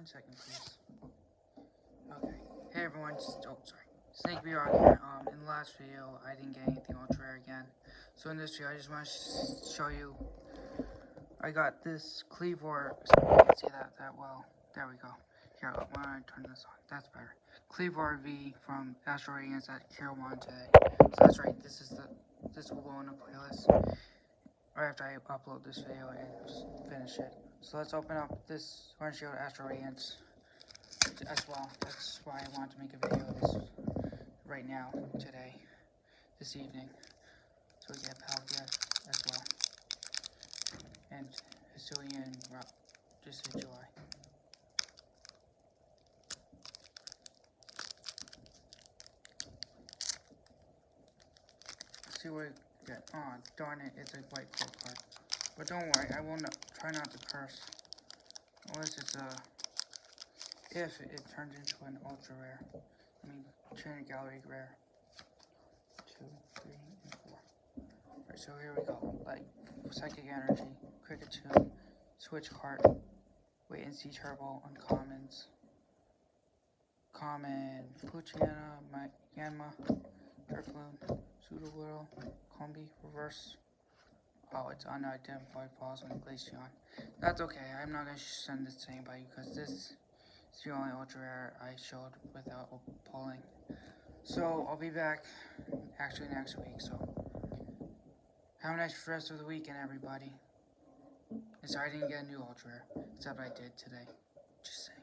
One second, please. Okay. Hey everyone, just, oh sorry. Snake B Roc here. Um, in the last video, I didn't get anything ultra rare again. So in this video, I just want to sh show you. I got this Kleavor. So you can see that that well. There we go. Here, why don't I turn this on? That's better. Kleavor V from Astral Radiance at Hero today. So that's right. This is the this will go in a playlist right after I upload this video and just finish it. So let's open up this Orange Shield Astral Radiance as well. That's why I wanted to make a video of this right now, today, this evening. So we get Palkia as well. And Hisuian Rock, just. Let's see what we get. Oh, darn it, it's a white card. But don't worry, I will not try not to curse. Unless it's a if it turns into an ultra rare. I mean, trainer gallery rare. Two, three, and four. Alright, so here we go. Like, psychic energy, Kricketune, switch card, wait and see turbo, uncommons, common, Puchiana, Yanma, Drifloon, Sudowoodo, Combee, reverse. Oh, it's Unidentified Fossil on Glaceon. That's okay, I'm not gonna send this to anybody because this is the only ultra rare I showed without pulling. So I'll be back actually next week. So have a nice rest of the weekend, everybody. And sorry I didn't get a new ultra rare, except I did today. Just saying.